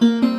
Mm-hmm.